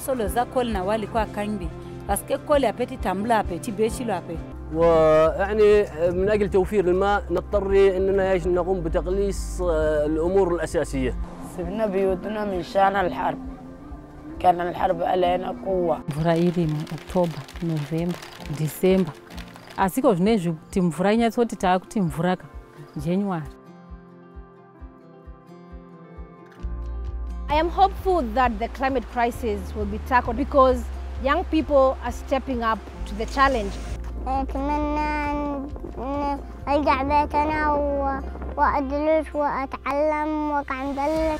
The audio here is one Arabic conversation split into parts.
solo za kol na wali kwa kanbi باسكو كل ابيتي تاملا ابيتي بيشي لابي ويعني من أجل توفير الماء نضطر اننا نقوم بتقليص الأمور الاساسيه. سبنا بيوتنا من شان الحرب. كان الحرب علينا قوه. mvura irimo october november december asiko zvinezvi kuti mvura inyatsoti taakuti mvura ka january I am hopeful that the climate crisis will be tackled because young people are stepping up to the challenge. أتمنى أن أرجع بيتنا وأدرس وأتعلم وأقعد أدرس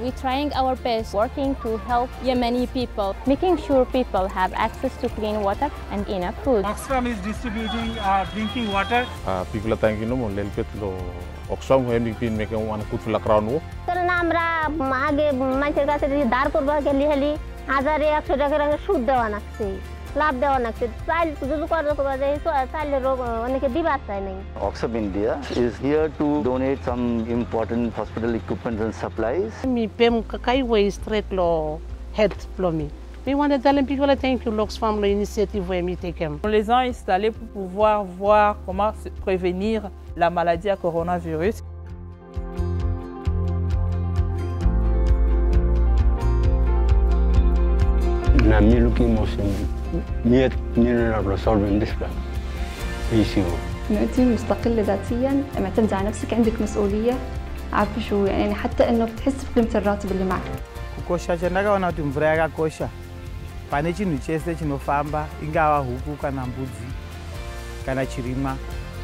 We're trying our best working to help Yemeni people, making sure people have access to clean water and enough food. Oxfam is distributing uh, drinking water. Uh, people are thanking them on Lelpetlo. Oxfam have been making one good luck around. কারণ আমরা আগে মানুষের কাছে ধার করবো হেলি হেলি হাজারে একশো টাকা সুদ দেওয়া লাগছে লাভ দেওয়া লাগছে চাইল যদি Oxfam India is here to donate some important hospital equipment and supplies. Pour thank you l'Oxfam l'initiative mi tekem. On les a installés pour pouvoir voir comment prévenir la maladie à coronavirus. نعمل موسم مية نينا resolving this issue انت مستقلة ذاتيا معتمدة على نفسك عندك مسؤولية عارفة شو يعني حتى انه بتحس بقيمة الراتب اللي معك kukosha chandakaona kuti mvura yakakosha pane chinhu chese chinofamba ingava huku kana mbudzi kana chirimwa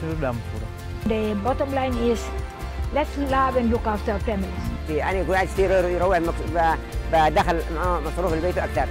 chinoda mvura The bottom line is let's love and look after our families. يعني يقول اشتري يروح بدخل مصروف البيت أكثر